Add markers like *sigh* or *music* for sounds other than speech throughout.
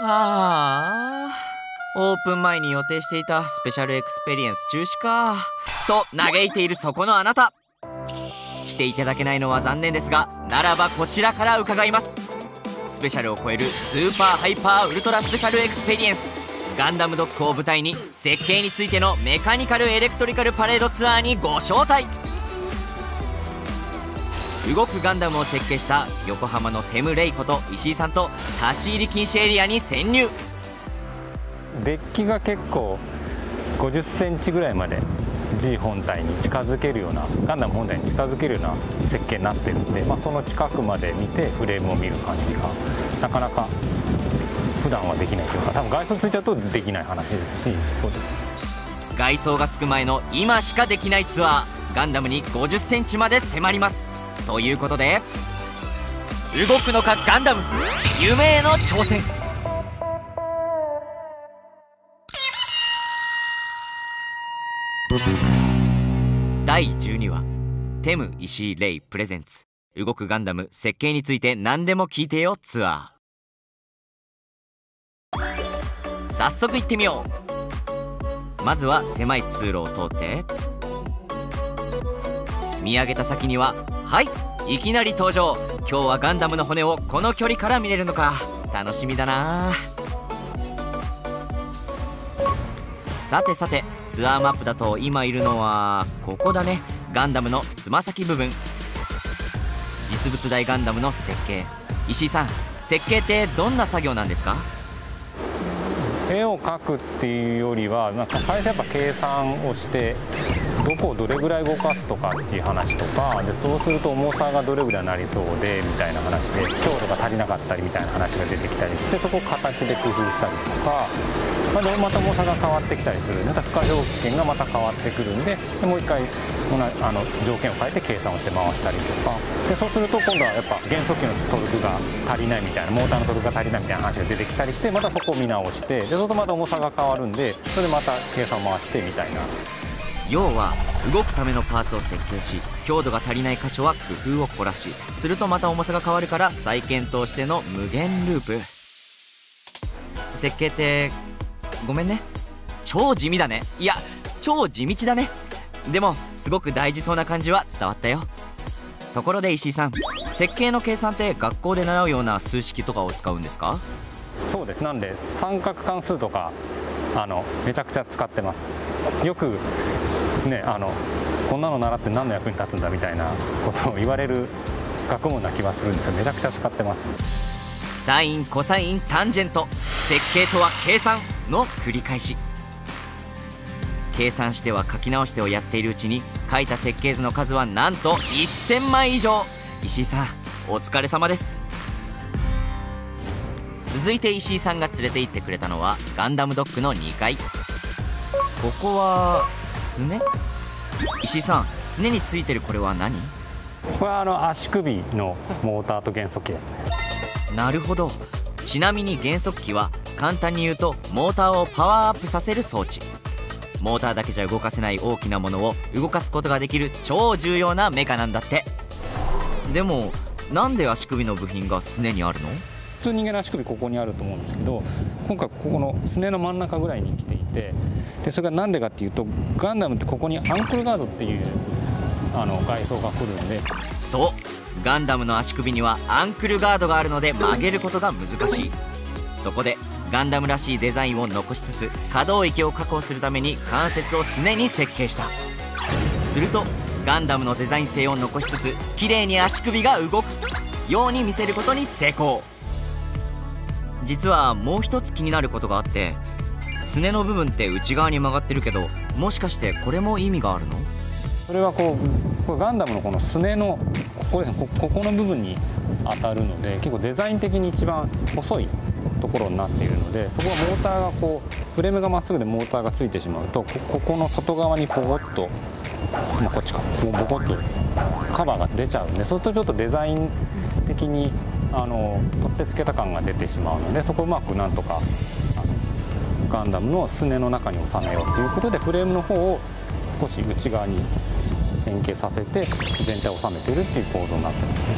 ああオープン前に予定していたスペシャルエクスペリエンス中止か。と嘆いているそこのあなた。来ていただけないのは残念ですがならばこちらから伺います。スペシャルを超えるスーパーハイパーウルトラスペシャルエクスペリエンス。ガンダムドックを舞台に設計についてのメカニカルエレクトリカルパレードツアーにご招待。動くガンダムを設計した横浜のテム・レイこと石井さんと立ち入り禁止エリアに潜入。デッキが結構50センチぐらいまで G 本体に近づけるようなガンダム本体に近づけるような設計になってるんで、まあ、その近くまで見てフレームを見る感じがなかなか普段はできないというか多分外装ついちゃうとできない話ですしそうですね。外装がつく前の今しかできないツアーガンダムに5 0センチまで迫りますということで動くのかガンダム夢への挑戦。第12話テム石井レイプレゼンツ。動くガンダム設計について何でも聞いてよツアー。早速行ってみよう。まずは狭い通路を通って見上げた先にははいいきなり登場。今日はガンダムの骨をこの距離から見れるのか。楽しみだな。さてさてツアーマップだと今いるのはここだね。ガンダムのつま先部分。実物大ガンダムの設計。石井さん設計ってどんな作業なんですか？絵を描くっていうよりはなんか最初やっぱ計算をしてどこをどれぐらい動かすとかっていう話とかでそうすると重さがどれぐらいになりそうでみたいな話で強度が足りなかったりみたいな話が出てきたりしてそこを形で工夫したりとか、まあ、でまた重さが変わってきたりする。また負荷条件がまた変わってくるんででもう一回あの条件を変えて計算をして回したりとか。でそうすると今度はやっぱ減速機のトルクが足りないみたいなモーターのトルクが足りないみたいな話が出てきたりしてまたそこを見直してでそうするとまた重さが変わるんでそれでまた計算を回してみたいな要は動くためのパーツを設計し強度が足りない箇所は工夫を凝らしするとまた重さが変わるから再検討しての無限ループ。設計ってごめんね。超地味だね。いや超地道だね。でもすごく大事そうな感じは伝わったよ。ところで石井さん設計の計算って学校で習うような数式とかを使うんですか？そうです。なんで三角関数とかあのめちゃくちゃ使ってます。よくねあのこんなの習って何の役に立つんだみたいなことを言われる学問な気はするんですよ。めちゃくちゃ使ってます、ね、サインコサインタンジェント。設計とは計算の繰り返し。計算しては書き直してをやっているうちに書いた設計図の数はなんと1000枚以上。石井さんお疲れ様です。続いて石井さんが連れて行ってくれたのはガンダムドックの2階。ここはすね石井さんすねについてるこれは何？これはあの足首のモーターと減速機ですね。なるほど。ちなみに減速機は簡単に言うとモーターをパワーアップさせる装置。モーターだけじゃ動かせない大きなものを動かすことができる超重要なメカなんだって。でもなんで足首の部品がすねにあるの？普通人間の足首ここにあると思うんですけど今回ここのすねの真ん中ぐらいに来ていてでそれが何でかっていうとガンダムってここにアンクルガードっていうあの外装が来るんで。そう。ガンダムの足首にはアンクルガードがあるので曲げることが難しい。そこでガンダムらしいデザインを残しつつ可動域を確保するために関節をすねに設計した。するとガンダムのデザイン性を残しつつ綺麗に足首が動く。ように見せることに成功。実はもう一つ気になることがあってすねの部分って内側に曲がってるけどもしかしてこれも意味があるの？それはこうこれガンダムのこのすねのこここここの部分に当たるので結構デザイン的に一番細いところになっているのでそこはモーターがこうフレームがまっすぐでモーターがついてしまうとここの外側にポコッと、まあ、こっちかこうボコッとカバーが出ちゃうんでそうするとちょっとデザイン的にあの取ってつけた感が出てしまうのでそこをうまくなんとかガンダムのすねの中に収めようということでフレームの方を少し内側に変形させて全体を収めてるっていう構造になってますね。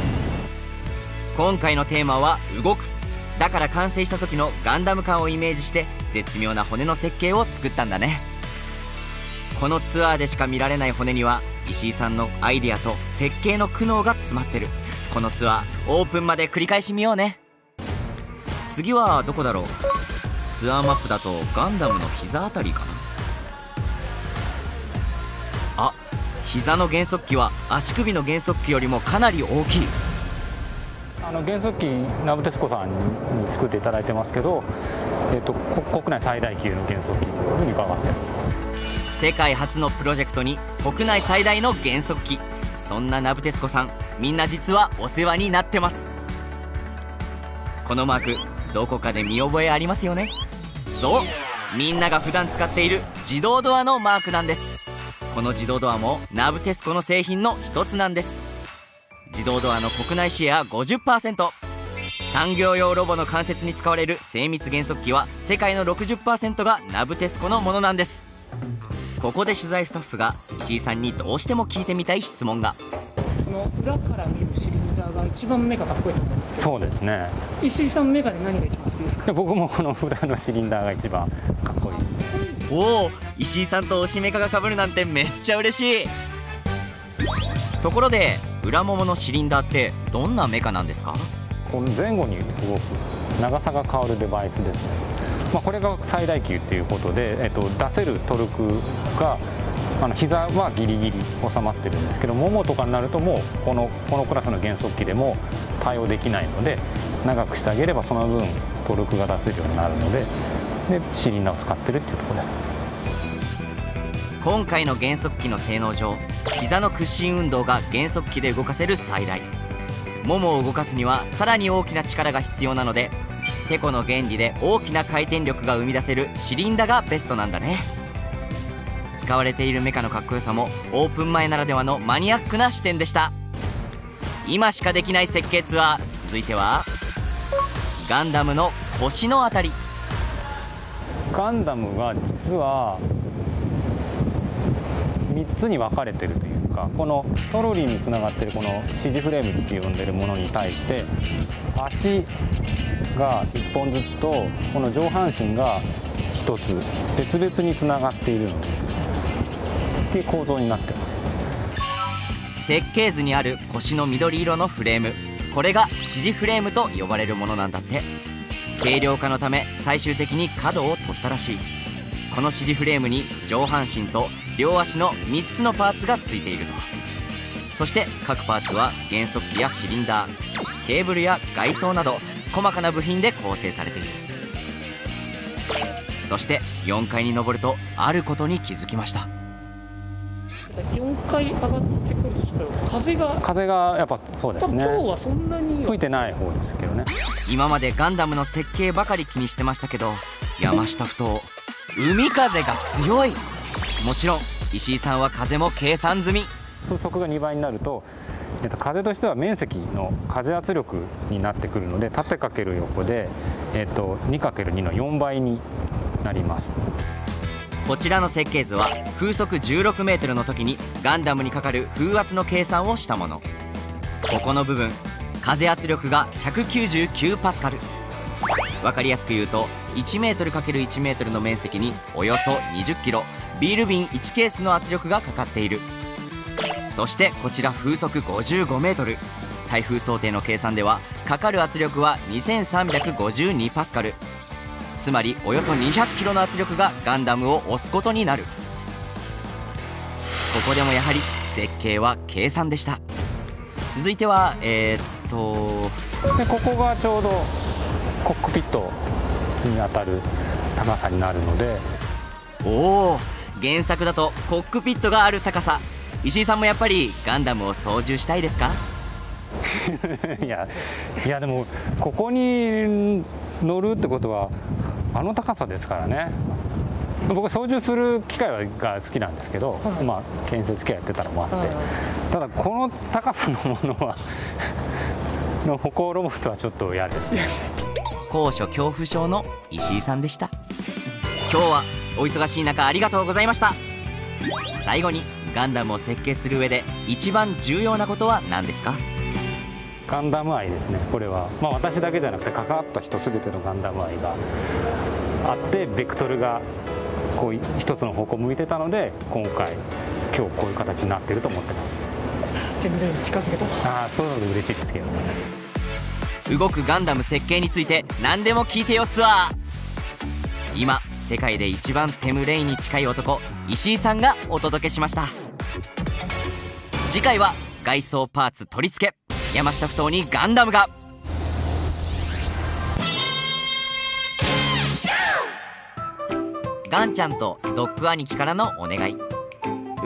今回のテーマは動く。だから完成した時のガンダム感をイメージして絶妙な骨の設計を作ったんだね。このツアーでしか見られない骨には石井さんのアイデアと設計の苦悩が詰まってる。このツアーオープンまで繰り返し見ようね。次はどこだろう？ツアーマップだとガンダムの膝あたりかな？あ膝の減速機は足首の減速機よりもかなり大きい。あの減速機ナブテスコさんに作っていただいてますけど、えっと、国内最大級の減速機というふうに伺ってます。世界初のプロジェクトに国内最大の減速機そんなナブテスコさんみんな実はお世話になってます。このマークどこかで見覚えありますよね？そうみんなが普段使っている自動ドアのマークなんです。この自動ドアもナブテスコの製品の一つなんです。自動ドアの国内シェア50%産業用ロボの関節に使われる精密減速機は世界の60%がナブテスコのものなんです。ここで取材スタッフが石井さんにどうしても聞いてみたい質問が。この裏から見るシリンダーが一番目がかっこいいと思うんですそうですね。石井さん目がで何が一番好きですか？で僕もこの裏のシリンダーが一番かっこいいです。おお石井さんと推しメカが被るなんてめっちゃ嬉しい。ところで裏もものシリンダーってどんなメカなんですか？この前後に動く長さが変わるデバイスですね、まあ、これが最大級ということで、えっと、出せるトルクがあの膝はギリギリ収まってるんですけどももとかになるともうこのこのクラスの減速機でも対応できないので長くしてあげればその分トルクが出せるようになるのででシリンダーを使ってるっていうとこです今回の減速機の性能上膝の屈伸運動が減速機で動かせる最大ももを動かすにはさらに大きな力が必要なのでテコの原理で大きな回転力が生み出せるシリンダがベストなんだね。使われているメカのかっこよさもオープン前ならではのマニアックな視点でした。今しかできない設計ツアー続いてはガンダムの腰のあたり。ガンダムは実は3つに分かれてるというかこのトロリーにつながってるこの支持フレームって呼んでるものに対して足が1本ずつとこの上半身が1つ別々につながっているの。でていう構造になってます。設計図にある腰の緑色のフレーム。これが支持フレームと呼ばれるものなんだって。軽量化のため最終的に角を取ったらしい。この支持フレームに上半身と両足の3つのパーツがついていると。そして各パーツは減速機やシリンダー。ケーブルや外装など細かな部品で構成されている。そして4階に上るとあることに気づきました。4階上がってくるとちょっと風が風がやっぱそうですね。今日はそんなに吹いてない方ですけどね。今までガンダムの設計ばかり気にしてましたけど山下ふ頭海風が強い。もちろん石井さんは風も計算済み。風速が2倍になると、えっと、風としては面積の風圧力になってくるので縦かける横で、えっと、2×2 の4倍になりますこちらの設計図は風速16メートルの時にガンダムにかかる風圧の計算をしたもの。ここの部分風圧力が199パスカル。分かりやすく言うと 1m×1m の面積におよそ 20kg ビール瓶1ケースの圧力がかかっている。そしてこちら風速 55m 台風想定の計算ではかかる圧力は2352パスカル。つまりおよそ 200kg の圧力がガンダムを押すことになる。ここでもやはり設計は計算でした。続いてはえー、っとでここがちょうどコックピットに当たる高さになるので。おお原作だとコックピットがある高さ。石井さんもやっぱりガンダムを操縦したいですか？*laughs* いやいやでもここに乗るってことはあの高さですからね。僕操縦する機会が好きなんですけど、はい。まあ建設機やってたのもあって、はいただこの高さのものは *laughs* の歩行ロボットはちょっと嫌です。ね高所恐怖症の石井さんでした。今日はお忙しい中ありがとうございました。最後にガンダムを設計する上で一番重要なことは何ですか？ガンダム愛ですね。これは、まあ、私だけじゃなくて関わった人全てのガンダム愛があってベクトルがこう一つの方向を向いてたので今回今日こういう形になってると思ってます。手胸に近づけたと。ああそうなので嬉しいですけど。ね動くガンダム設計について何でも聞いてよツアー。今世界で一番テムレイに近い男石井さんがお届けしました。次回は外装パーツ取り付け山下ふ頭にガンダムが。ガンちゃんとドッグ兄貴からのお願い。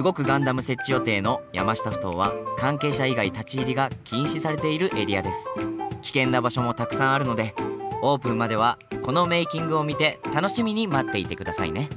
動くガンダム設置予定の山下ふ頭は関係者以外立ち入りが禁止されているエリアです。危険な場所もたくさんあるのでオープンまではこのメイキングを見て楽しみに待っていてくださいね。